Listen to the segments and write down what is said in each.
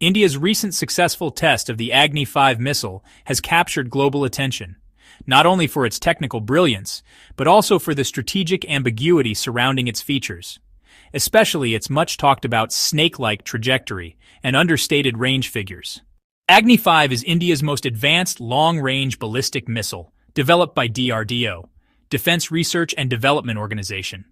India's recent successful test of the Agni 5 missile has captured global attention, not only for its technical brilliance, but also for the strategic ambiguity surrounding its features, especially its much talked about snake-like trajectory and understated range figures. Agni 5 is India's most advanced long-range ballistic missile, developed by DRDO, Defense Research and Development Organization.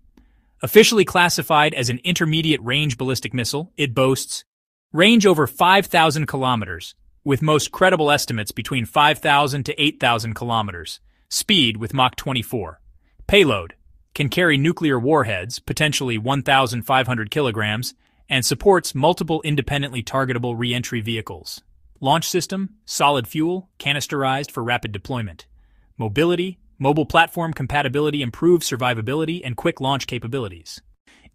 Officially classified as an intermediate range ballistic missile, it boasts range over 5,000 kilometers, with most credible estimates between 5,000 to 8,000 kilometers, speed with Mach 24. Payload can carry nuclear warheads, potentially 1,500 kilograms, and supports multiple independently targetable reentry vehicles. Launch system, solid fuel, canisterized for rapid deployment. Mobility, mobile platform compatibility, improved survivability, and quick launch capabilities.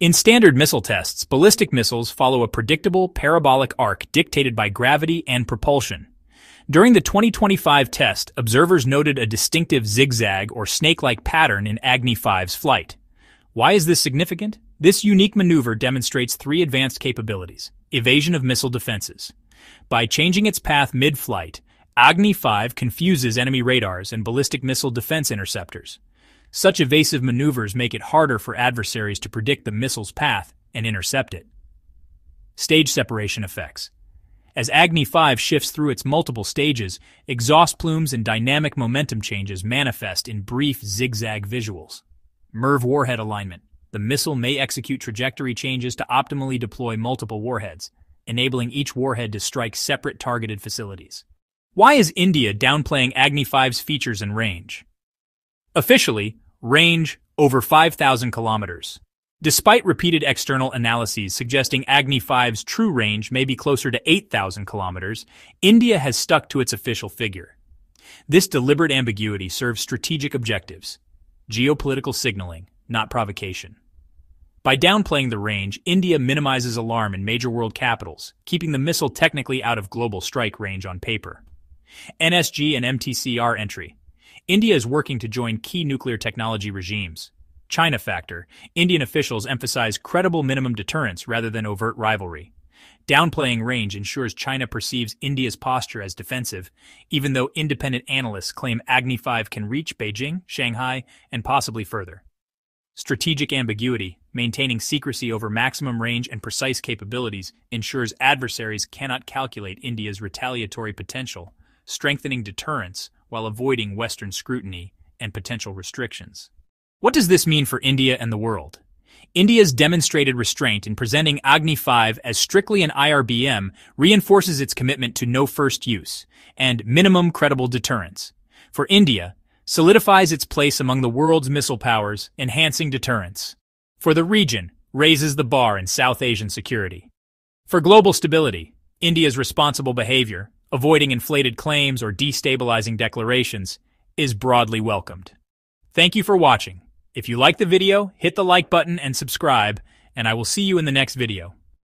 In standard missile tests, ballistic missiles follow a predictable parabolic arc dictated by gravity and propulsion. During the 2025 test, observers noted a distinctive zigzag or snake-like pattern in Agni 5's flight. Why is this significant? This unique maneuver demonstrates three advanced capabilities. Evasion of missile defenses. By changing its path mid-flight, Agni 5 confuses enemy radars and ballistic missile defense interceptors. Such evasive maneuvers make it harder for adversaries to predict the missile's path and intercept it. Stage separation effects. As Agni 5 shifts through its multiple stages, exhaust plumes and dynamic momentum changes manifest in brief zigzag visuals. MIRV warhead alignment. The missile may execute trajectory changes to optimally deploy multiple warheads, enabling each warhead to strike separate targeted facilities. Why is India downplaying Agni 5's features and range? Officially, range over 5,000 kilometers. Despite repeated external analyses suggesting Agni 5's true range may be closer to 8,000 kilometers, India has stuck to its official figure. This deliberate ambiguity serves strategic objectives, geopolitical signaling, not provocation. By downplaying the range, India minimizes alarm in major world capitals, keeping the missile technically out of global strike range on paper. NSG and MTCR entry. India is working to join key nuclear technology regimes. China factor. Indian officials emphasize credible minimum deterrence rather than overt rivalry. Downplaying range ensures China perceives India's posture as defensive, even though independent analysts claim Agni 5 can reach Beijing, Shanghai, and possibly further. Strategic ambiguity, maintaining secrecy over maximum range and precise capabilities, ensures adversaries cannot calculate India's retaliatory potential, strengthening deterrence while avoiding Western scrutiny and potential restrictions. What does this mean for India and the world? India's demonstrated restraint in presenting Agni 5 as strictly an IRBM reinforces its commitment to no first use and minimum credible deterrence. For India, solidifies its place among the world's missile powers, enhancing deterrence. For the region, raises the bar in South Asian security. For global stability, India's responsible behavior, avoiding inflated claims or destabilizing declarations, is broadly welcomed. Thank you for watching. If you like the video, hit the like button and subscribe, and I will see you in the next video.